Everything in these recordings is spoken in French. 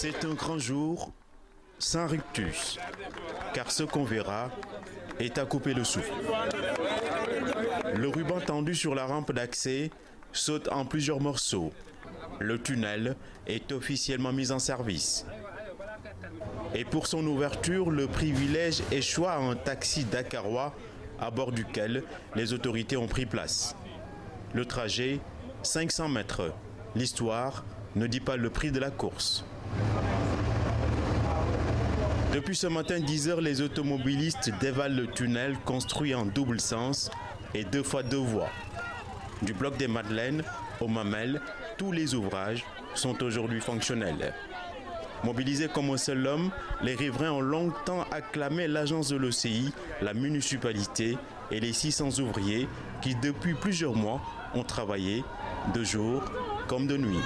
C'est un grand jour sans rictus, car ce qu'on verra est à couper le souffle. Le ruban tendu sur la rampe d'accès saute en plusieurs morceaux. Le tunnel est officiellement mis en service. Et pour son ouverture, le privilège échoua à un taxi dakarois à bord duquel les autorités ont pris place. Le trajet, 500 mètres. L'histoire ne dit pas le prix de la course. Depuis ce matin 10 heures, les automobilistes dévalent le tunnel construit en double sens et deux fois deux voies. Du bloc des Madeleines au Mamel, tous les ouvrages sont aujourd'hui fonctionnels. Mobilisés comme un seul homme, les riverains ont longtemps acclamé l'agence de l'OCI, la municipalité et les 600 ouvriers qui, depuis plusieurs mois, ont travaillé de jour comme de nuit.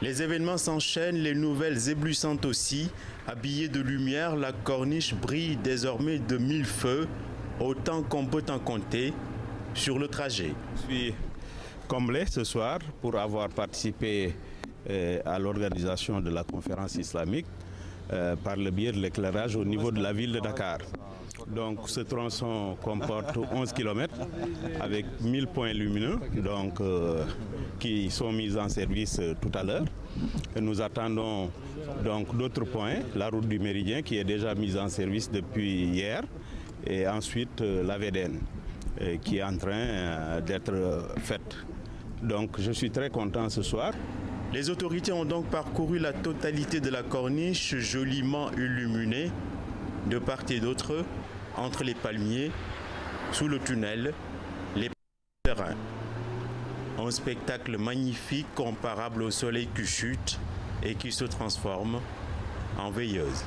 Les événements s'enchaînent, les nouvelles éblouissantes aussi. Habillée de lumière, la corniche brille désormais de mille feux, autant qu'on peut en compter sur le trajet. Comblé ce soir pour avoir participé euh, à l'organisation de la conférence islamique euh, par le biais de l'éclairage au niveau de la ville de Dakar. Donc ce tronçon comporte 11 km avec 1000 points lumineux donc, euh, qui sont mis en service tout à l'heure. Nous attendons donc d'autres points, la route du Méridien qui est déjà mise en service depuis hier et ensuite la VDN qui est en train d'être faite. Donc je suis très content ce soir. Les autorités ont donc parcouru la totalité de la corniche joliment illuminée de part et d'autre entre les palmiers, sous le tunnel, les terrains. Un spectacle magnifique comparable au soleil qui chute et qui se transforme en veilleuse.